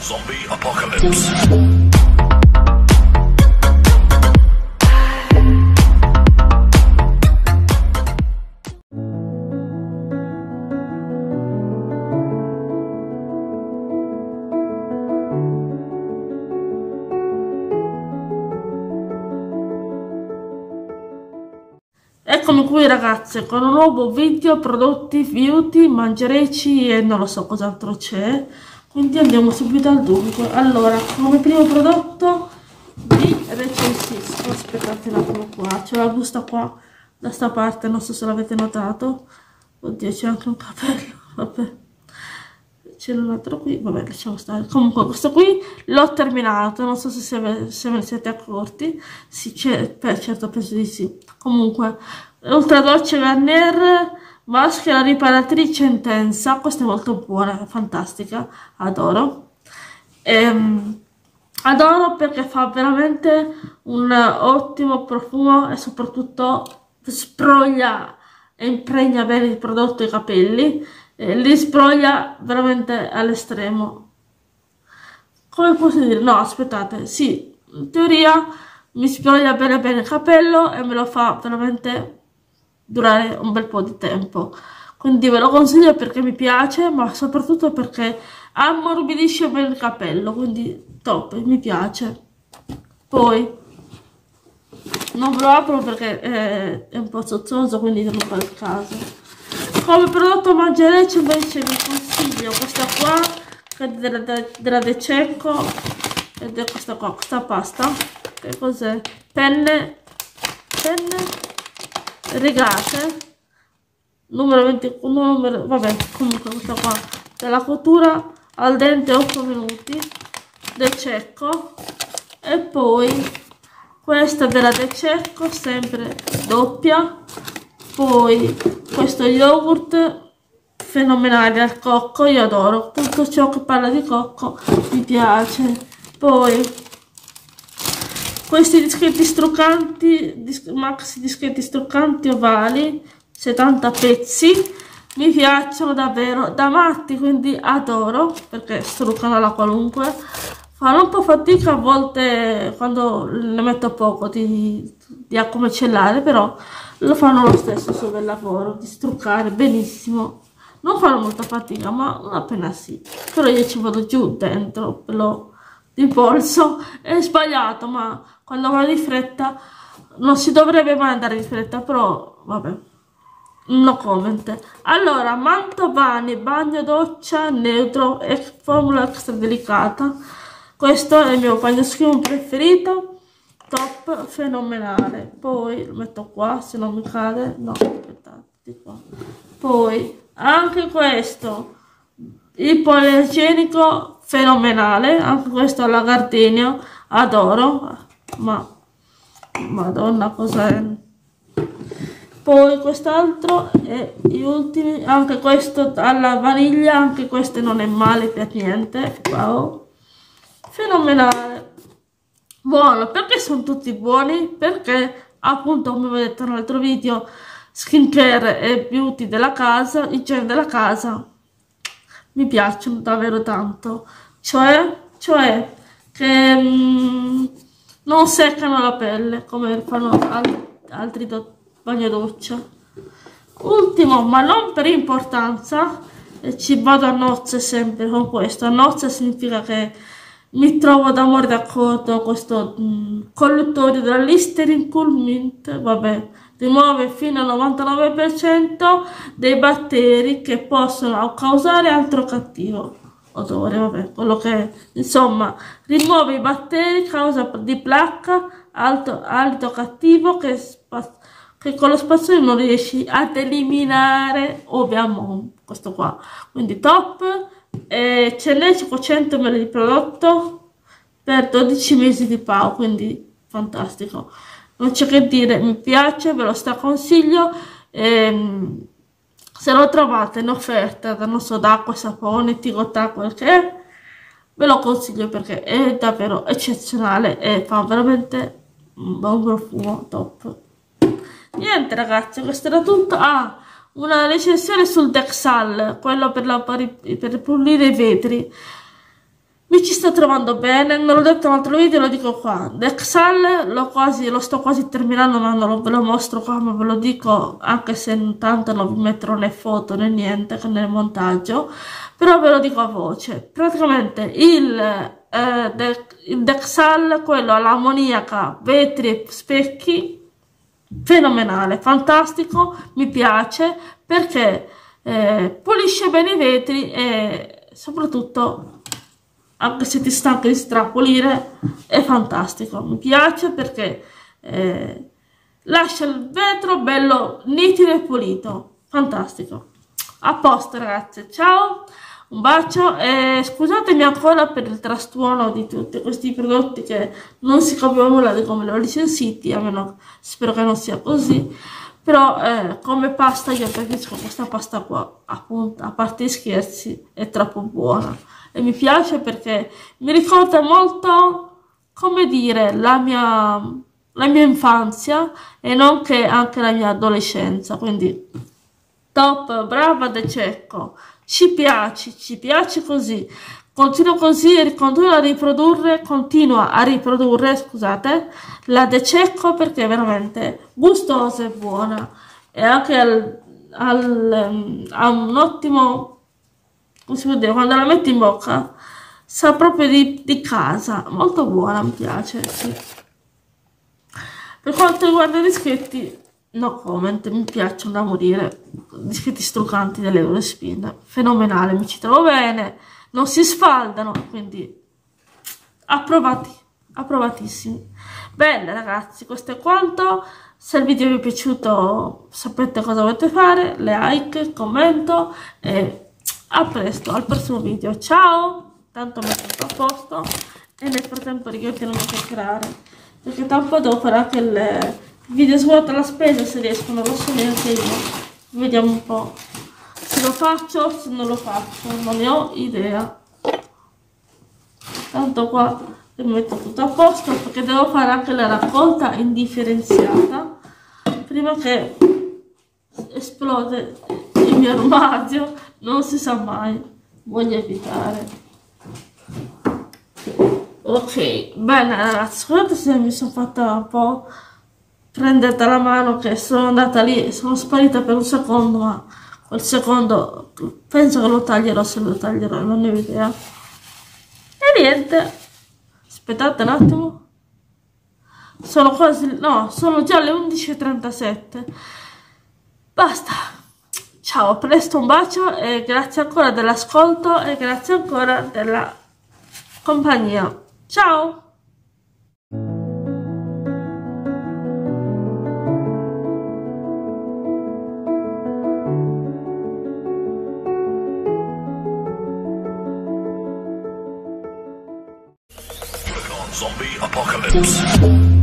Zombie Apocalypse. Eccomi qui ragazze con un nuovo video prodotti beauty, mangereci e non lo so cos'altro c'è quindi andiamo subito al dunque allora come primo prodotto vi recensisco aspettate un attimo qua c'è la busta qua da sta parte non so se l'avete notato. Oddio c'è anche un capello vabbè. C'è un altro qui vabbè lasciamo stare. Comunque questo qui l'ho terminato non so se, se, ve ne siete accorti. Sì certo penso di sì. Comunque ultra dolce Garnier maschera riparatrice intensa questa è molto buona fantastica adoro. Ehm, adoro perché fa veramente un ottimo profumo e soprattutto sproglia e impregna bene il prodotto i capelli eh, li sproglia veramente all'estremo. Come posso dire? No aspettate sì in teoria mi sproglia bene bene il capello e me lo fa veramente durare un bel po' di tempo. Quindi ve lo consiglio perché mi piace ma soprattutto perché ammorbidisce bene il capello quindi top mi piace. Poi non ve lo apro perché è, è un po' zozzoso quindi non fa il caso. Come prodotto mangereccio invece vi consiglio questa qua che è della, della De Cecco ed è questa qua questa pasta. Che cos'è? Penne penne rigate numero 21 numero vabbè comunque questa qua della cottura al dente 8 minuti del cecco. E poi questa della del cecco sempre doppia. Poi questo yogurt fenomenale al cocco io adoro. Tutto ciò che parla di cocco mi piace. Poi questi dischetti struccanti, dis maxi dischetti struccanti ovali, 70 pezzi, mi piacciono davvero da matti, quindi adoro, perché struccano alla qualunque. Fanno un po' fatica a volte quando ne metto poco di, di acqua però lo fanno lo stesso sul bel lavoro, di struccare benissimo. Non fanno molta fatica, ma appena sì. Però io ci vado giù dentro, lo di polso. È sbagliato, ma quando va di fretta non si dovrebbe mai andare di fretta però vabbè no comment. Allora Mantovani bagno doccia neutro e formula extra delicata. Questo è il mio bagno schiuma preferito top fenomenale. Poi lo metto qua se non mi cade. No aspettate qua. Poi anche questo ipoallergenico fenomenale anche questo alla gardenia adoro ma madonna cos'è? Poi quest'altro e gli ultimi anche questo alla vaniglia anche questo non è male per niente wow. Fenomenale. Buono perché sono tutti buoni? Perché appunto come ho detto nell'altro video skincare e beauty della casa igiene della casa mi piacciono davvero tanto. Cioè cioè che mm, non seccano la pelle come fanno altri do bagno doccia ultimo ma non per importanza ci vado a nozze sempre con questo. A nozze significa che mi trovo d'amore d'accordo con questo mm, colluttorio della Listerine Cool Mint. Vabbè rimuove fino al 99% dei batteri che possono causare altro cattivo odore, vabbè, quello che è. Insomma, rimuove i batteri causa di placca, alto, alito cattivo che, che con lo spazzolino non riesci ad eliminare, ovviamente, questo qua. Quindi top, e ce n'è 500 ml di prodotto per 12 mesi di PAO, quindi fantastico. Non c'è che dire, mi piace, ve lo straconsiglio. Ehm, se lo trovate in offerta non so d'acqua, sapone, tigotà, quel che è, ve lo consiglio perché è davvero eccezionale e fa veramente un buon profumo top. Niente ragazzi, questo era tutto. Ah, una recensione sul Dexal, quello per, la, per pulire i vetri. Mi ci sto trovando bene, non l'ho detto in un altro video, lo dico qua. Dexal lo, quasi, lo sto quasi terminando, ma non lo, ve lo mostro qua, ma ve lo dico anche se tanto non vi metterò né foto né niente nel montaggio, però ve lo dico a voce. Praticamente il, eh, de, il Dexal, quello all'ammoniaca, vetri e specchi, fenomenale, fantastico, mi piace perché eh, pulisce bene i vetri e soprattutto anche se ti stanca di strapulire, è fantastico. Mi piace perché eh, lascia il vetro bello nitido e pulito. Fantastico. A posto ragazze, ciao, un bacio e scusatemi ancora per il trastuono di tutti questi prodotti che non si capiva nulla di come li ho licensiti, almeno spero che non sia così. Però eh, come pasta io preferisco questa pasta qua, appunto, a parte scherzi, è troppo buona. E mi piace perché mi ricorda molto, come dire, la mia, la mia infanzia e nonché anche la mia adolescenza, quindi top, brava De Cecco, ci piace, ci piace così, continua così e continua a riprodurre, continua a riprodurre, scusate, la De Cecco perché è veramente gustosa e buona. E anche al, al, ha un ottimo come si può dire, quando la metti in bocca sa proprio di, di casa, molto buona, mi piace, sì. Per quanto riguarda i dischetti, no comment, mi piacciono da morire, dischetti struccanti dell'Eurospin, fenomenale, mi ci trovo bene, non si sfaldano, quindi approvati, approvatissimi. Bene ragazzi, questo è quanto, se il video vi è piaciuto sapete cosa dovete fare, like, commento e a presto al prossimo video. Ciao! Tanto mi metto a posto e nel frattempo non a chiacchierare perché tanto devo fare anche il video svuota la spesa se riesco non lo so neanche io vediamo un po' se lo faccio? Se non lo faccio non ne ho idea. Tanto qua mi metto tutto a posto perché devo fare anche la raccolta indifferenziata prima che esplode il mio armadio non si sa mai voglio evitare. Ok bene ragazzi scusate se mi sono fatta un po' prendere dalla mano che sono andata lì e sono sparita per un secondo ma quel secondo penso che lo taglierò se lo taglierò non ne ho idea. E niente. Aspettate un attimo. Sono quasi no sono già le 11.37 basta. Ciao, presto, un bacio e grazie ancora dell'ascolto e grazie ancora della compagnia. Ciao! Zombie Apocalypse.